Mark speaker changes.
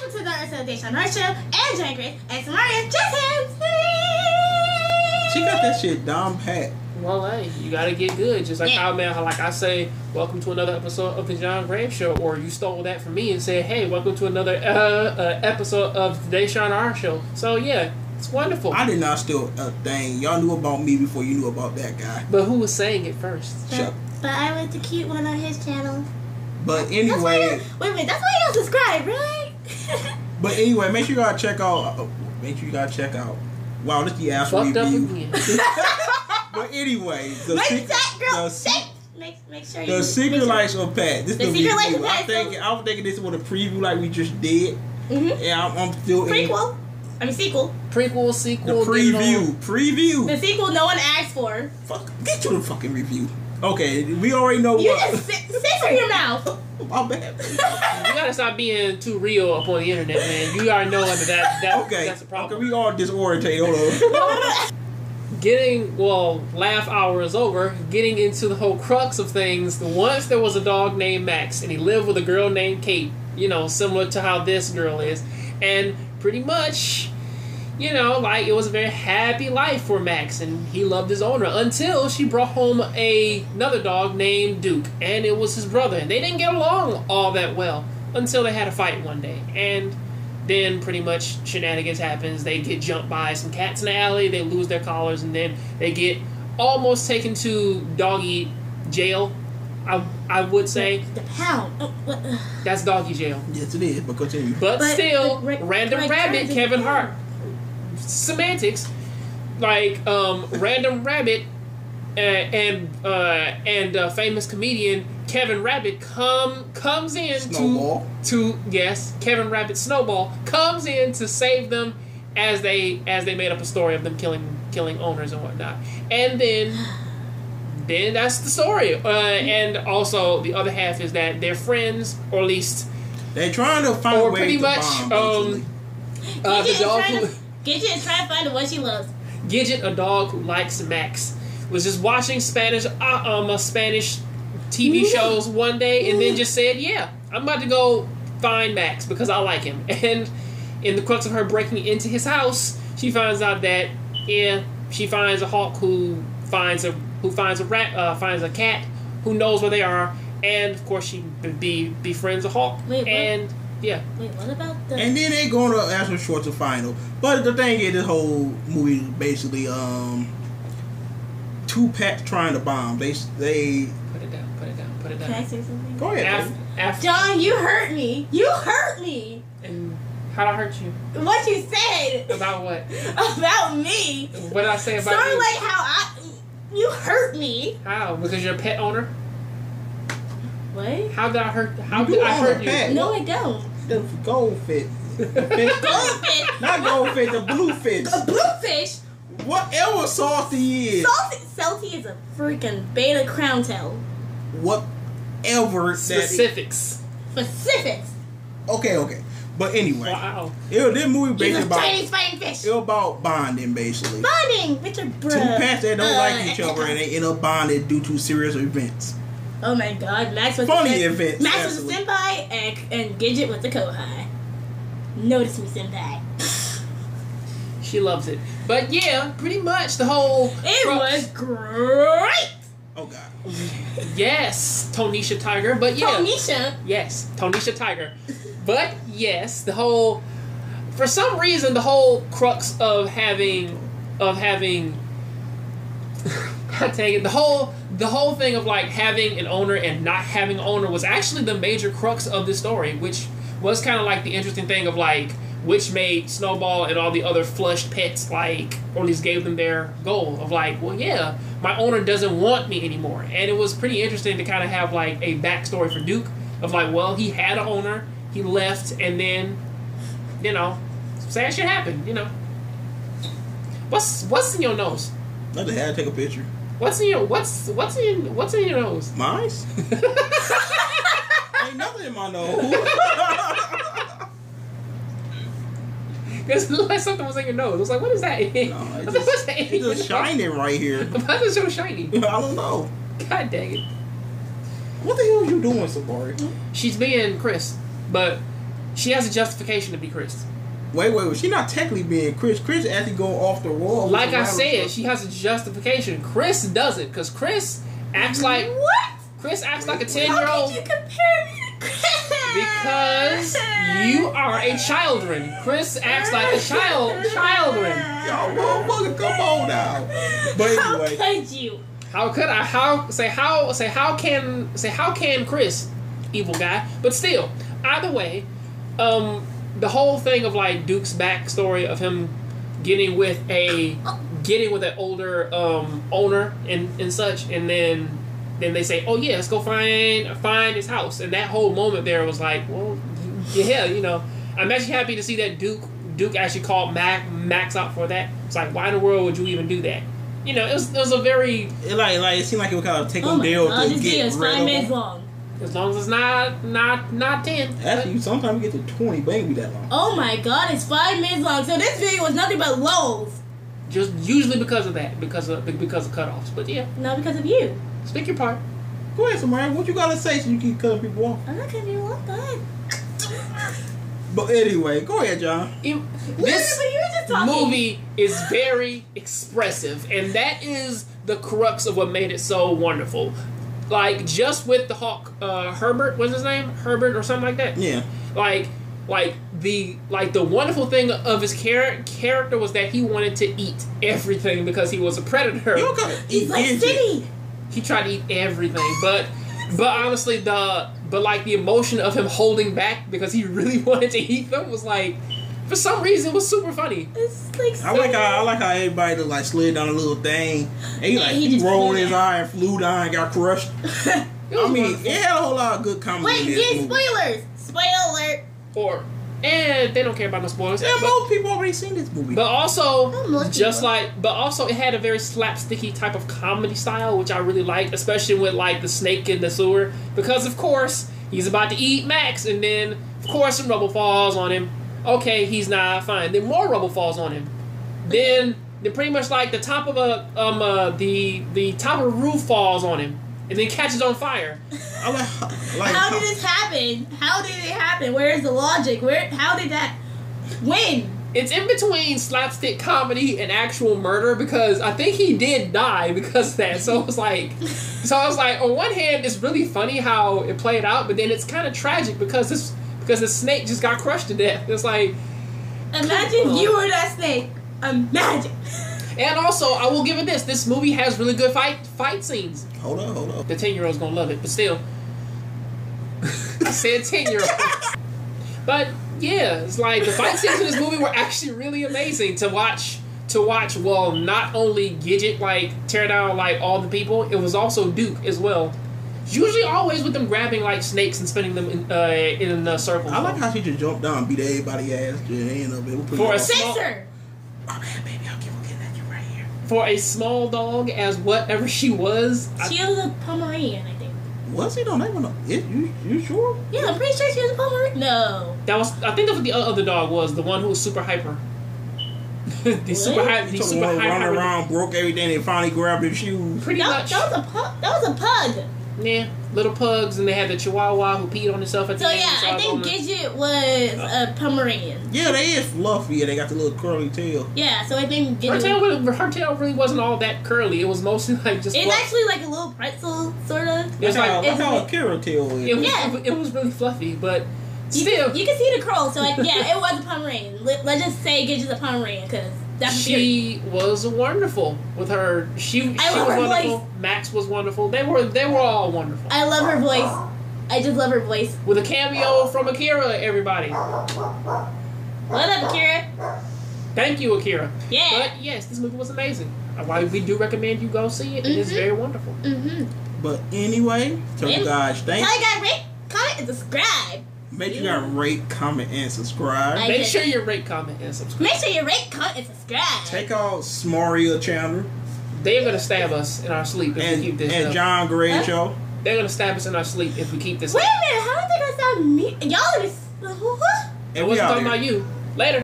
Speaker 1: welcome to the episode of DayShawn R Show and Jon Graves and Samaria Just Hands.
Speaker 2: She got that shit down pat.
Speaker 3: Well, hey, you gotta get good. Just like
Speaker 1: Yeah.
Speaker 3: how man, like I say, welcome to another episode of the Jon Graves Show, or you stole that from me and said, hey, welcome to another uh, uh, episode of the DayShawn R Show. So yeah, it's wonderful.
Speaker 2: I did not steal a thing. Y'all knew about me before you knew about that guy.
Speaker 3: but who was saying it first?
Speaker 2: Shut.
Speaker 1: But I was the cute one on his channel.
Speaker 2: But anyway,
Speaker 1: wait a minute, that's why you don't subscribe, really?
Speaker 2: but anyway, make sure you gotta check out. uh, Make sure you gotta check out. Wow, this is the ass
Speaker 3: Fucked up
Speaker 2: review.
Speaker 3: again.
Speaker 2: But anyway, the
Speaker 1: make
Speaker 2: secret,
Speaker 1: that girl
Speaker 2: the,
Speaker 1: say, make, make sure you.
Speaker 2: the secret
Speaker 1: make sure-
Speaker 2: life of Pat. This
Speaker 1: The Secret Life
Speaker 2: review.
Speaker 1: of
Speaker 2: I'm thinking. I'm thinking this was a preview like we just did.
Speaker 1: Mhm.
Speaker 2: Yeah, I'm, I'm still in
Speaker 1: Prequel. I mean, sequel.
Speaker 3: Prequel, sequel, get it
Speaker 2: preview. Preview.
Speaker 1: The sequel no one asked for.
Speaker 2: Fuck, get to the fucking review. Okay, we already know
Speaker 1: You
Speaker 2: what.
Speaker 1: just sit, censor your mouth.
Speaker 2: My bad.
Speaker 3: You gotta stop being too real up on the internet, man. You already know that, that, that
Speaker 2: Okay,
Speaker 3: that's a problem.
Speaker 2: okay, we all disorientate. Hold on.
Speaker 3: getting well laugh hour is over getting into the whole crux of things once there was a dog named max and he lived with a girl named kate you know similar to how this girl is and pretty much you know like it was a very happy life for max and he loved his owner until she brought home a, another dog named duke and it was his brother and they didn't get along all that well until they had a fight one day and then pretty much shenanigans happens. They get jumped by some cats in the alley. They lose their collars, and then they get almost taken to doggy jail. I I would say
Speaker 1: The pound. Oh, what, uh,
Speaker 3: that's doggy jail,
Speaker 2: yes, it is. But continue.
Speaker 3: but,
Speaker 1: But
Speaker 3: still,
Speaker 1: the ra-
Speaker 3: random rabbit Kevin
Speaker 1: into-
Speaker 3: Hart semantics like um random rabbit uh, and uh, and uh, famous comedian Kevin Rabbit come comes in
Speaker 2: Snowball.
Speaker 3: to to yes Kevin Rabbit Snowball comes in to save them as they as they made up a story of them killing killing owners and whatnot and then then that's the story uh, and also the other half is that they're friends or at least
Speaker 2: they're trying to find
Speaker 3: Or
Speaker 2: a way
Speaker 3: pretty
Speaker 2: to
Speaker 3: much,
Speaker 2: bomb.
Speaker 3: um, uh, the dog who
Speaker 1: to, Gidget is trying to find the one she loves.
Speaker 3: Gidget, a dog who likes Max, was just watching Spanish uh, um Spanish TV shows one day, and then just said, "Yeah, I'm about to go find Max because I like him." And in the crux of her breaking into his house, she finds out that yeah, she finds a hawk who finds a who finds a rat uh, finds a cat who knows where they are, and of course she be, be befriends a hawk,
Speaker 1: Wait, what?
Speaker 3: And yeah,
Speaker 1: Wait, what about the?
Speaker 2: And then they going to Ashton Short to final. But the thing is, this whole movie is basically um two pets trying to bomb. They they
Speaker 3: put it down, put it down, put it down.
Speaker 1: Can I
Speaker 3: down.
Speaker 1: say something?
Speaker 2: go ahead.
Speaker 3: Af- af-
Speaker 1: John, you hurt me. You hurt me.
Speaker 3: and how'd I hurt you?
Speaker 1: What you said
Speaker 3: About what?
Speaker 1: about me.
Speaker 3: What did I say about
Speaker 1: Sort of
Speaker 3: you?
Speaker 1: like how I. You hurt me.
Speaker 3: How? Because you're a pet owner?
Speaker 1: What?
Speaker 3: How did I hurt? How
Speaker 2: You
Speaker 3: did I hurt you?
Speaker 1: No, I don't.
Speaker 2: The goldfish. The fish-
Speaker 1: Goldfish.
Speaker 2: Not goldfish, the bluefish.
Speaker 1: A bluefish.
Speaker 2: Whatever salty is.
Speaker 1: Salty, salty is a freaking betta crown tail.
Speaker 2: Whatever that
Speaker 3: Specifics.
Speaker 1: Specifics.
Speaker 2: Okay, okay. But anyway,
Speaker 3: Wow.
Speaker 2: it, was- this movie
Speaker 1: He's
Speaker 2: basically about
Speaker 1: Chinese fighting fish.
Speaker 2: it was about bonding basically.
Speaker 1: Bonding with your bro.
Speaker 2: Two pets that don't
Speaker 1: Uh,
Speaker 2: like each other and they end up bonded due to serious events.
Speaker 1: Oh my god, Max was
Speaker 2: Funny
Speaker 1: the sen-
Speaker 2: events,
Speaker 1: Max was the
Speaker 2: absolutely.
Speaker 1: senpai and, and Gidget was the kohai. Notice me, senpai.
Speaker 3: She loves it. But yeah, pretty much the whole.
Speaker 1: It
Speaker 3: crux-
Speaker 1: was great.
Speaker 2: Oh god.
Speaker 3: Yes, Tonisha Tiger. But yeah.
Speaker 1: Tonisha.
Speaker 3: Yes, Tonisha Tiger. But yes, the whole. For some reason, the whole crux of having. Of having. God dang it. The whole. The whole thing of like having an owner and not having owner was actually the major crux of the story, which was kind of like the interesting thing of like which made Snowball and all the other flushed pets like, or at least gave them their goal of like, well, yeah, my owner doesn't want me anymore, and it was pretty interesting to kind of have like a backstory for Duke of like, well, he had an owner, he left, and then, you know, sad shit happened, you know. What's what's in your nose?
Speaker 2: I just had to take a picture.
Speaker 3: What's in your what's what's in what's in your nose?
Speaker 2: Mine's? Ain't nothing in my nose.
Speaker 3: Because it looked like something was in your nose. I was like, what is that?
Speaker 2: No,
Speaker 3: I
Speaker 2: it's just,
Speaker 3: what's that
Speaker 2: it's just shining right here.
Speaker 3: Why is it so shiny?
Speaker 2: I don't know.
Speaker 3: God dang it.
Speaker 2: What the hell are you doing, Sabari?
Speaker 3: She's being Chris, but She has a justification to be Chris.
Speaker 2: Wait, wait, wait. She not technically being Chris. Chris actually going off the wall.
Speaker 3: Like
Speaker 2: the
Speaker 3: I said,
Speaker 2: stuff.
Speaker 3: she has a justification. Chris doesn't, because Chris acts like
Speaker 1: what?
Speaker 3: Chris acts like a ten
Speaker 2: wait.
Speaker 3: year
Speaker 1: How
Speaker 3: old
Speaker 1: you compare me to Chris?
Speaker 3: because you are a children. Chris acts like a child children.
Speaker 2: Y'all motherfucker, come on now. But anyway, How
Speaker 1: could you?
Speaker 3: How could I how say how say how can say how can Chris evil guy? But still, either way, um the whole thing of like Duke's backstory of him getting with a getting with an older um owner and, and such and then then they say, Oh yeah, let's go find find his house and that whole moment there was like, Well yeah, you know. I'm actually happy to see that Duke Duke actually called Mac Max out for that. It's like why in the world would you even do that? You know, it was, it was a very
Speaker 2: it like like it seemed like it would kind of take
Speaker 1: Oh
Speaker 2: on
Speaker 1: my
Speaker 2: Dale
Speaker 1: god,
Speaker 2: to get
Speaker 1: is
Speaker 2: rid
Speaker 1: five minutes long.
Speaker 3: As long as it's not not not ten.
Speaker 2: Actually, sometimes we get to twenty, but ain't be that long.
Speaker 1: Oh my god, it's five minutes long. So this video was nothing but lows.
Speaker 3: Just usually because of that, because of because of cutoffs. But yeah,
Speaker 1: Not because of you.
Speaker 3: speak your part.
Speaker 2: Go ahead, Samara. What you gotta say so you keep cutting people off?
Speaker 1: I'm not cutting you off. Go ahead.
Speaker 2: But anyway, go ahead, John.
Speaker 3: Em-
Speaker 1: This
Speaker 3: This
Speaker 1: but you were just talking.
Speaker 3: movie is very expressive, and that is the crux of what made it so wonderful. Like just with the Hawk, uh, Herbert, what's his name? Herbert or something like that.
Speaker 2: Yeah.
Speaker 3: Like, like the like the wonderful thing of his char- character was that he wanted to eat everything because he was a predator.
Speaker 2: You don't gotta
Speaker 1: He's
Speaker 2: eat
Speaker 1: like
Speaker 2: into it.
Speaker 1: City.
Speaker 3: he tried to eat everything but but honestly the but like the emotion of him holding back because he really wanted to eat them was like for some reason it was super funny
Speaker 1: It's like
Speaker 2: I like how I like how everybody just, like slid down a little thing. And he
Speaker 1: Yeah,
Speaker 2: like
Speaker 1: he
Speaker 2: he, rolled his eye and flew down and got crushed.
Speaker 3: It
Speaker 2: I mean,
Speaker 3: wonderful.
Speaker 2: it had a whole lot of good comedy
Speaker 1: Wait,
Speaker 2: in this
Speaker 1: yeah,
Speaker 2: movie.
Speaker 1: spoilers. Spoiler alert.
Speaker 3: or and they don't care about no spoilers
Speaker 2: Yeah,
Speaker 3: but,
Speaker 2: most people already seen this movie.
Speaker 3: but also just
Speaker 1: people.
Speaker 3: like but also it had a very slapsticky type of comedy style which i really liked especially with like the snake in the sewer because of course he's about to eat max and then of course some rubble falls on him okay he's not fine then more rubble falls on him then then pretty much like the top of a um uh, the the top of the roof falls on him and then catches on fire
Speaker 2: I like, like
Speaker 1: How did this happen? How did it happen? Where is the logic? Where? How did that? When?
Speaker 3: it's in between slapstick comedy and actual murder because I think he did die because of that. So it was like, so I was like, on one hand, it's really funny how it played out, but then it's kind of tragic because this because the snake just got crushed to death. It's like,
Speaker 1: Imagine you were that snake. Imagine.
Speaker 3: and also I will give it this: this movie has really good fight fight scenes.
Speaker 2: hold on, hold on.
Speaker 3: The ten year old's gonna love it, but still, I said ten year old. But yeah, it's like the fight scenes in this movie were actually really amazing to watch. To watch, well, not only Gidget like tear down like all the people, it was also Duke as well. Usually, always with them grabbing like snakes and spinning them in, uh, in a circle.
Speaker 2: I like how she just jumped down beat everybody ass to the end of it. We'll put
Speaker 3: For a
Speaker 2: on.
Speaker 3: small-
Speaker 1: Sixer.
Speaker 2: Oh man, baby, I'll keep looking at you right here.
Speaker 3: For a small dog, as whatever she was, I-
Speaker 1: She was a Pomeranian, I think.
Speaker 2: Was he? Don't never know. It, you, you sure?
Speaker 1: Yeah, I'm pretty sure she was a Pomeranian. No.
Speaker 3: that was I think that's what the other dog was, the one who was super hyper. the super hyper,
Speaker 2: He
Speaker 3: the super
Speaker 2: one running
Speaker 3: hyper.
Speaker 2: around, broke everything, and finally grabbed his shoes.
Speaker 3: Pretty
Speaker 1: That,
Speaker 3: much.
Speaker 1: that was a pug. That was a pug.
Speaker 3: Yeah, little pugs, and they had the Chihuahua who peed on himself at the
Speaker 1: So
Speaker 3: end.
Speaker 1: yeah,
Speaker 3: so
Speaker 1: I
Speaker 3: was
Speaker 1: think
Speaker 3: the-
Speaker 1: Gidget was uh, a Pomeranian.
Speaker 2: Yeah, they is fluffy, and they got the little curly tail.
Speaker 1: Yeah, so I think
Speaker 3: her
Speaker 1: Gidget.
Speaker 3: tail, really, her tail really wasn't all that curly. It was mostly like just.
Speaker 1: It's
Speaker 3: fluff.
Speaker 1: actually like a little pretzel, sort of.
Speaker 3: It's was
Speaker 2: That's how,
Speaker 3: like-
Speaker 2: that's
Speaker 1: it's
Speaker 2: how
Speaker 1: like-
Speaker 2: Akira tail is.
Speaker 3: it was,
Speaker 1: Yeah.
Speaker 3: it was really fluffy, but
Speaker 1: You
Speaker 3: still,
Speaker 1: can, you can see the curl, so like, yeah, it was a Pomeranian. Let, let's just say Gidget's a Pomeranian because that's what
Speaker 3: she was wonderful with her. She, she
Speaker 1: I
Speaker 3: was
Speaker 1: love her
Speaker 3: wonderful.
Speaker 1: voice.
Speaker 3: Max was wonderful. They were they were all wonderful.
Speaker 1: I love her voice. I just love her voice.
Speaker 3: With a cameo from Akira, everybody.
Speaker 1: What up, Akira?
Speaker 3: Thank you, Akira.
Speaker 1: Yeah.
Speaker 3: But yes, this movie was amazing. Uh, Why we do recommend you go see it. It is
Speaker 1: Mhm.
Speaker 3: very wonderful.
Speaker 1: Mm-hmm.
Speaker 2: But anyway, so you guys, thank.
Speaker 1: Tell you guys, rate, comment, and subscribe.
Speaker 2: Make sure you guys rate, comment, and subscribe.
Speaker 1: I-
Speaker 3: Make
Speaker 1: just-
Speaker 3: sure uh, you rate, comment, and subscribe.
Speaker 1: Make sure you rate, comment, and subscribe.
Speaker 2: Take out Smaria Chandler
Speaker 3: They're gonna stab us in our sleep if
Speaker 2: and,
Speaker 3: we keep this
Speaker 2: and
Speaker 3: up.
Speaker 2: John Gray
Speaker 1: Huh?
Speaker 2: Show.
Speaker 3: They're gonna stab us in our sleep if we keep this
Speaker 1: Wait
Speaker 3: up.
Speaker 1: a minute, how did they gonna sound me? Y'all are just. What?
Speaker 2: And we
Speaker 3: wasn't talking about you. Later.